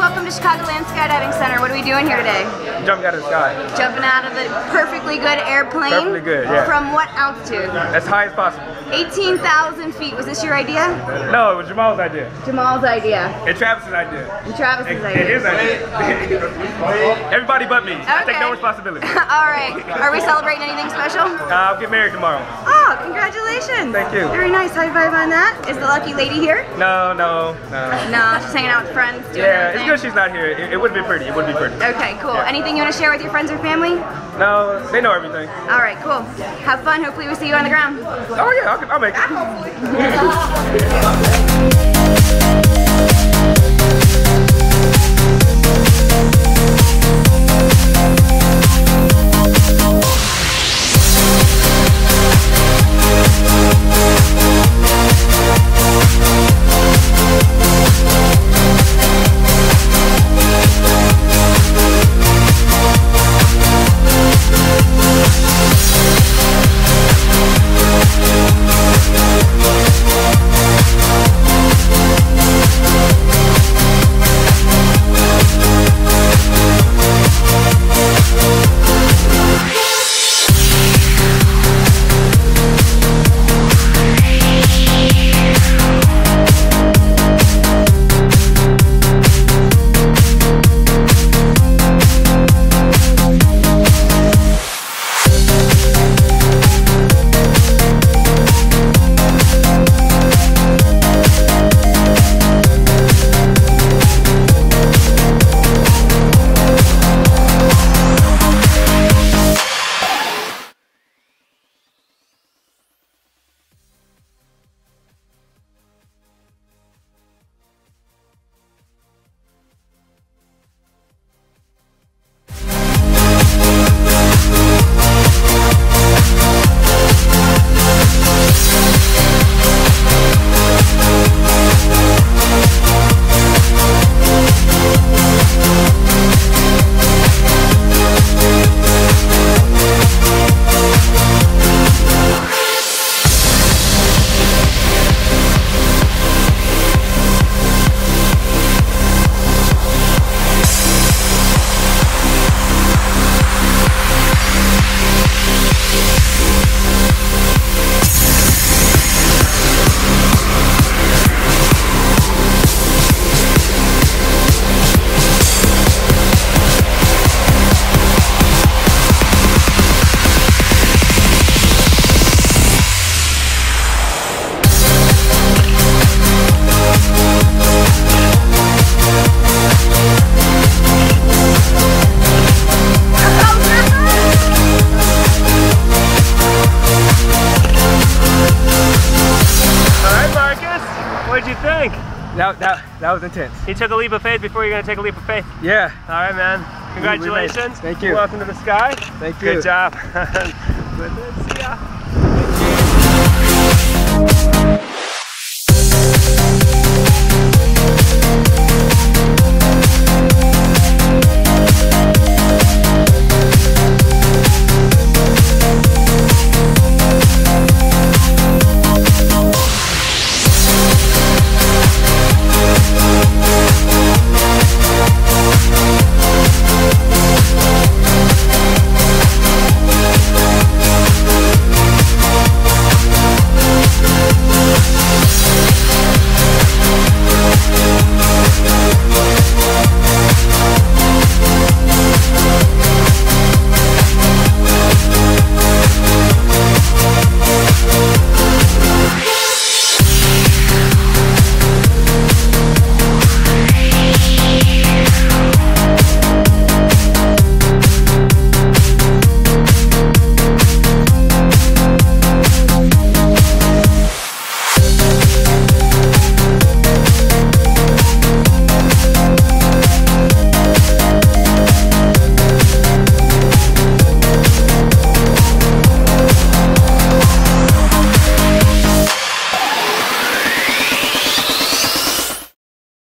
Skydiving Center. What are we doing here today? Jumping out of the sky. Jumping out of a perfectly good airplane. Perfectly good, yeah. From what altitude? As high as possible. 18,000 feet. Was this your idea? No, it was Jamal's idea. Jamal's idea. And Travis's idea. And Travis's And, idea. and his idea. Everybody but me. I take no responsibility. All right. Are we celebrating anything special? Uh, I'll get married tomorrow. Oh, congratulations. Thank you. Very nice. High five on that. Is the lucky lady here? No, no, no. No, she's hanging out with friends. Doing Yeah, it's good she's not here. It, it would be pretty. It would be pretty. Okay, cool. Anything you want to share with your friends or family? No, they know everything. All right, cool. Have fun. Hopefully we see you on the ground. Oh yeah, I'll, I'll make it. That, that, that was intense. You took a leap of faith before you're gonna take a leap of faith. Yeah. All right, man. Congratulations. Thank you. Welcome to the sky. Thank you. Good job. See ya.